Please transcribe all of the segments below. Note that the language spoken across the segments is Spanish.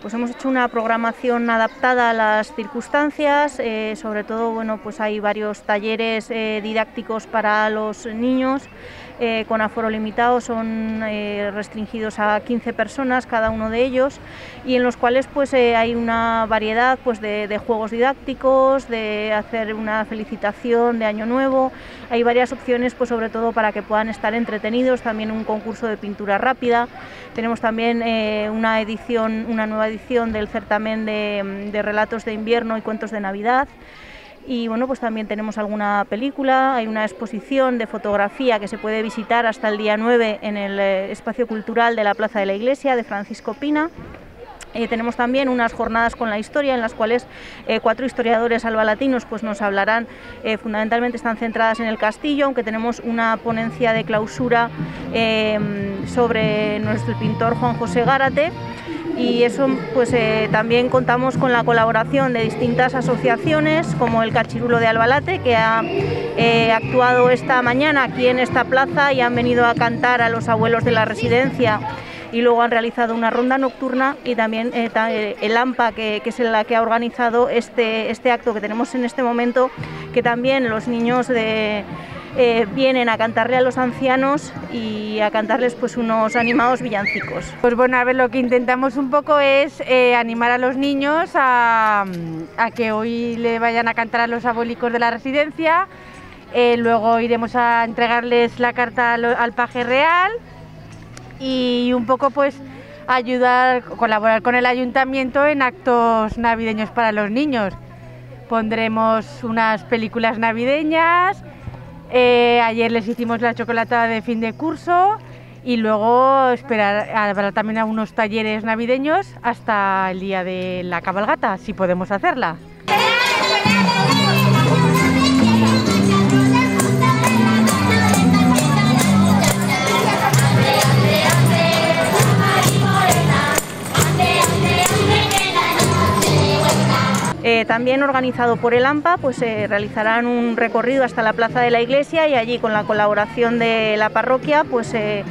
Pues hemos hecho una programación adaptada a las circunstancias, eh, sobre todo bueno, pues hay varios talleres eh, didácticos para los niños eh, con aforo limitado, son eh, restringidos a 15 personas cada uno de ellos y en los cuales pues eh, hay una variedad pues de, juegos didácticos, de hacer una felicitación de año nuevo, hay varias opciones pues sobre todo para que puedan estar entretenidos, también un concurso de pintura rápida, tenemos también una edición, una nueva edición del certamen de relatos de invierno y cuentos de Navidad. Y bueno, pues también tenemos alguna película, hay una exposición de fotografía que se puede visitar hasta el día 9 en el eh, espacio cultural de la Plaza de la Iglesia de Francisco Pina. Eh, tenemos también unas jornadas con la historia en las cuales eh, cuatro historiadores albalatinos pues, nos hablarán, fundamentalmente están centradas en el castillo, aunque tenemos una ponencia de clausura sobre nuestro pintor Juan José Gárate y eso pues eh, también contamos con la colaboración de distintas asociaciones como el Cachirulo de Albalate que ha eh, actuado esta mañana aquí en esta plaza y han venido a cantar a los abuelos de la residencia. Y luego han realizado una ronda nocturna y también eh, el AMPA que, que es la que ha organizado este, este acto que tenemos en este momento que también los niños de eh, vienen a cantarle a los ancianos y a cantarles pues unos animados villancicos. Pues bueno, a ver, lo que intentamos un poco es eh, animar a los niños a, que hoy le vayan a cantar a los abuelicos de la residencia. Eh, luego iremos a entregarles la carta al paje real y un poco pues ayudar, colaborar con el ayuntamiento en actos navideños para los niños. Pondremos unas películas navideñas, eh, ayer les hicimos la chocolatada de fin de curso y luego esperar, habrá también algunos talleres navideños hasta el día de la cabalgata, si podemos hacerla. Eh, también organizado por el AMPA, pues eh, realizarán un recorrido hasta la plaza de la iglesia y allí con la colaboración de la parroquia, pues eh,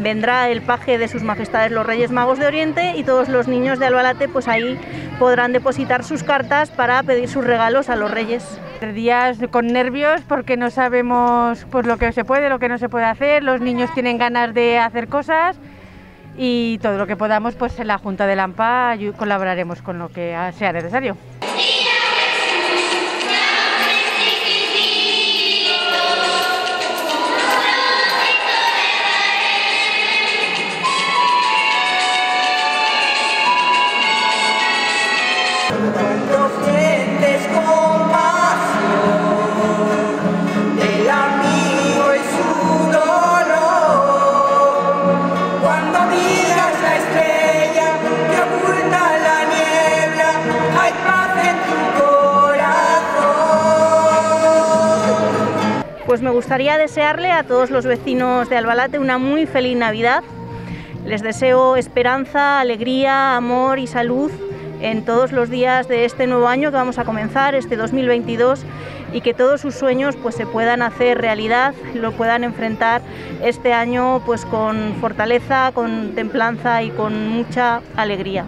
vendrá el paje de sus majestades los Reyes Magos de Oriente y todos los niños de Albalate, pues ahí podrán depositar sus cartas para pedir sus regalos a los Reyes. Días con nervios porque no sabemos pues, lo que se puede, lo que no se puede hacer, los niños tienen ganas de hacer cosas y todo lo que podamos, pues en la Junta del AMPA ayu- colaboraremos con lo que sea necesario. Pues me gustaría desearle a todos los vecinos de Albalate una muy feliz Navidad. Les deseo esperanza, alegría, amor y salud en todos los días de este nuevo año que vamos a comenzar, este 2022, y que todos sus sueños pues, se puedan hacer realidad, lo puedan enfrentar este año pues, con fortaleza, con templanza y con mucha alegría.